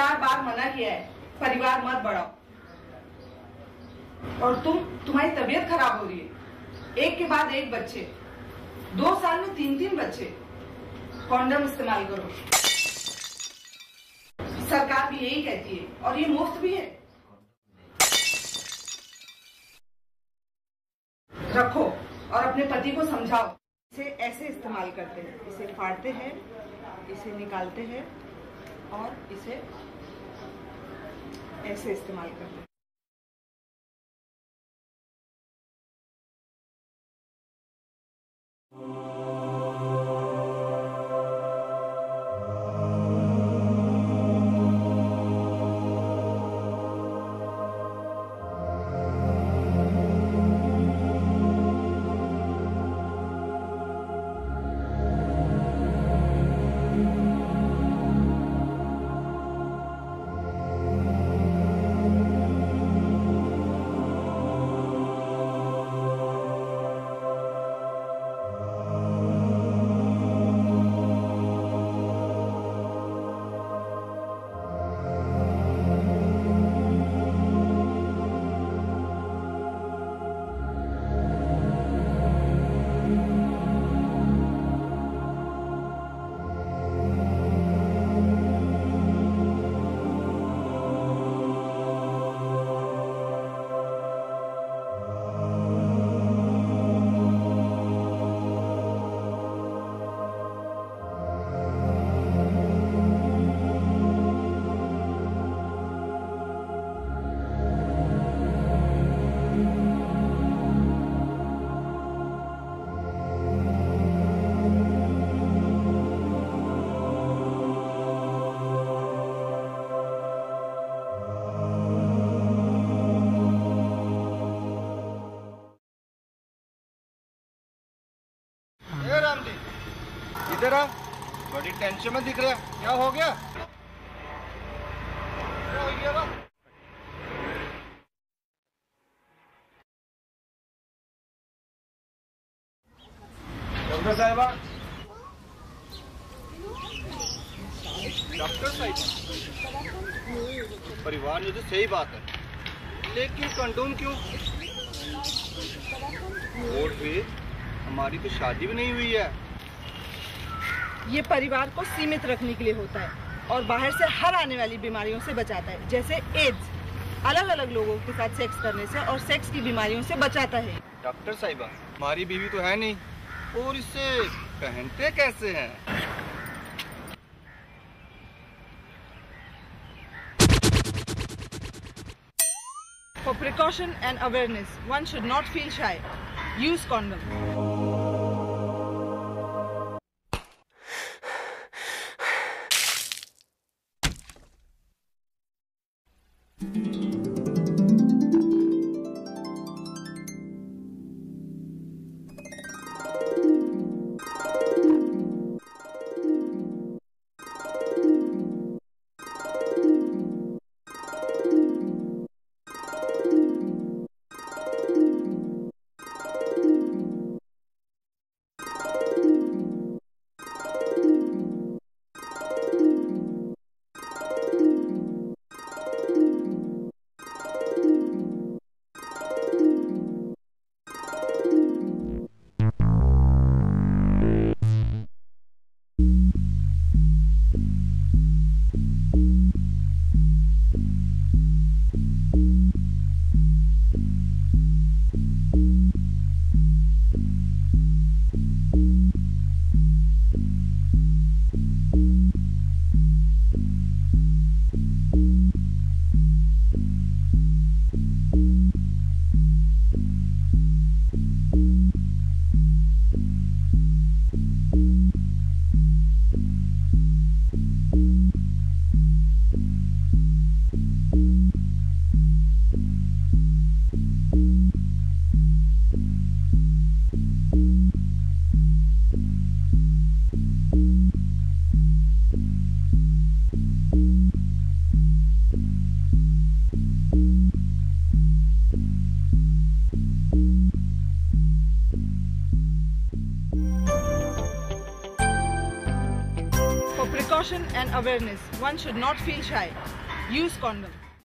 हज़ार बार मना किया है, परिवार मत बढ़ाओ। और तुम, तुम्हारी तबीयत खराब हो रही है। एक के बाद एक बच्चे। दो साल में तीन तीन बच्चे। कॉन्डम इस्तेमाल करो। सरकार भी यही कहती है, और ये मुफ़्त भी है। रखो, और अपने पति को समझाओ। इसे ऐसे इस्तेमाल करते हैं। इसे फाड़ते हैं, इसे निकालते हैं। और इसे ऐसे इस्तेमाल करते हैं। ए आ बड़ी टेंशन में दिख रहा क्या हो गया? डॉक्टर साहबा? डॉक्टर साहब? परिवार में तो सही बात है। लेकिन कंडोम क्यों? और फिर हमारी तो शादी भी नहीं हुई है। ये परिवार को सीमित रखने के लिए होता है और बाहर से हर आने वाली बीमारियों से बचाता है जैसे एड्स अलग अलग लोगों के साथ सेक्स करने से और सेक्स की बीमारियों से बचाता है डॉक्टर साहिबा हमारी बीवी तो है नहीं और इससे पहनते कैसे हैं For precaution and awareness, one should not feel shy. Use condom. And awareness, one should not feel shy. Use condom.